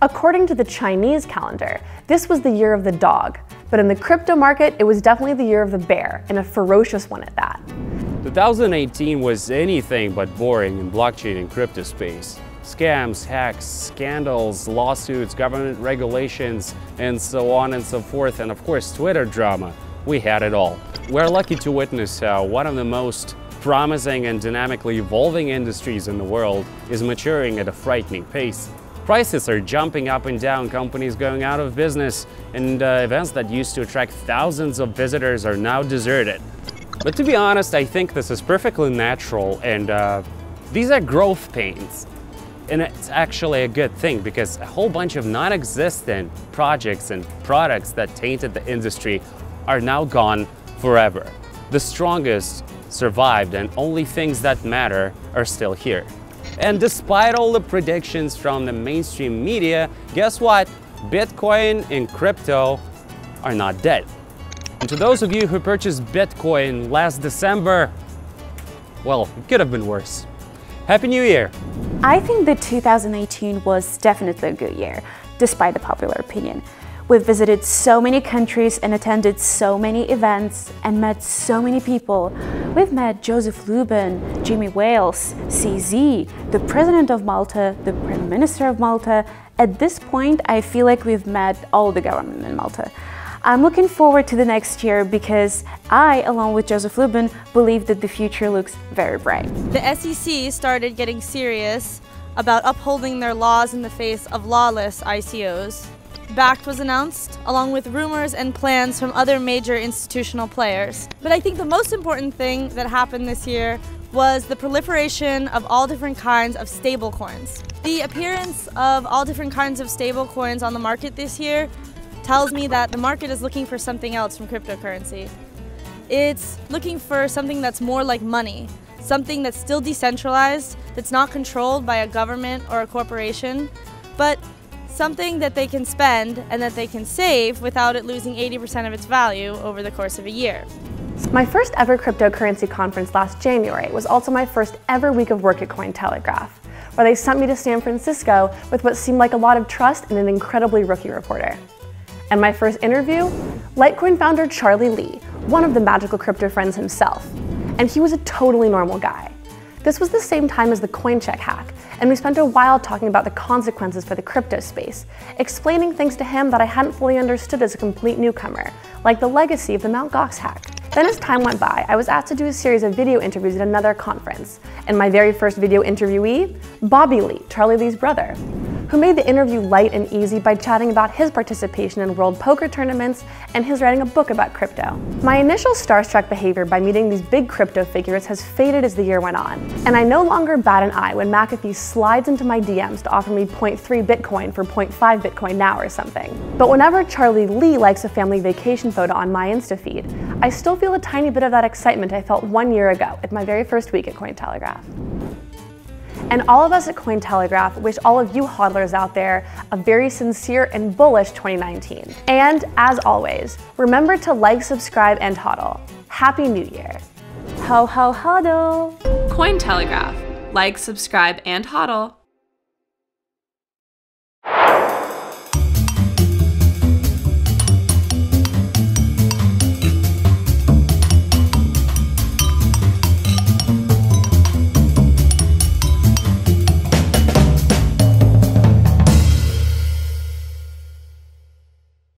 According to the Chinese calendar, this was the year of the dog, but in the crypto market, it was definitely the year of the bear, and a ferocious one at that. 2018 was anything but boring in blockchain and crypto space. Scams, hacks, scandals, lawsuits, government regulations, and so on and so forth, and of course Twitter drama. We had it all. We're lucky to witness how one of the most promising and dynamically evolving industries in the world is maturing at a frightening pace. Prices are jumping up and down, companies going out of business, and uh, events that used to attract thousands of visitors are now deserted. But to be honest, I think this is perfectly natural and uh, these are growth pains. And it's actually a good thing because a whole bunch of non-existent projects and products that tainted the industry are now gone forever. The strongest survived and only things that matter are still here. And despite all the predictions from the mainstream media, guess what? Bitcoin and crypto are not dead. And to those of you who purchased Bitcoin last December, well, it could have been worse. Happy New Year! I think that 2018 was definitely a good year, despite the popular opinion. We've visited so many countries and attended so many events and met so many people. We've met Joseph Lubin, Jimmy Wales, CZ, the President of Malta, the Prime Minister of Malta. At this point, I feel like we've met all the government in Malta. I'm looking forward to the next year because I, along with Joseph Lubin, believe that the future looks very bright. The SEC started getting serious about upholding their laws in the face of lawless ICOs. Bakkt was announced, along with rumors and plans from other major institutional players. But I think the most important thing that happened this year was the proliferation of all different kinds of stablecoins. The appearance of all different kinds of stablecoins on the market this year tells me that the market is looking for something else from cryptocurrency. It's looking for something that's more like money, something that's still decentralized, that's not controlled by a government or a corporation, but something that they can spend and that they can save without it losing 80% of its value over the course of a year. My first ever cryptocurrency conference last January was also my first ever week of work at Cointelegraph, where they sent me to San Francisco with what seemed like a lot of trust and an incredibly rookie reporter. And my first interview? Litecoin founder Charlie Lee, one of the magical crypto friends himself. And he was a totally normal guy. This was the same time as the Coincheck hack, and we spent a while talking about the consequences for the crypto space, explaining things to him that I hadn't fully understood as a complete newcomer, like the legacy of the Mt. Gox hack. Then as time went by, I was asked to do a series of video interviews at another conference, and my very first video interviewee, Bobby Lee, Charlie Lee's brother who made the interview light and easy by chatting about his participation in world poker tournaments and his writing a book about crypto. My initial starstruck behavior by meeting these big crypto figures has faded as the year went on, and I no longer bat an eye when McAfee slides into my DMs to offer me 0.3 Bitcoin for 0.5 Bitcoin now or something. But whenever Charlie Lee likes a family vacation photo on my Insta feed, I still feel a tiny bit of that excitement I felt one year ago at my very first week at Cointelegraph. And all of us at Cointelegraph wish all of you hodlers out there a very sincere and bullish 2019. And as always, remember to like, subscribe, and hodl. Happy New Year. Ho ho hodl! Cointelegraph. Like, subscribe, and hodl.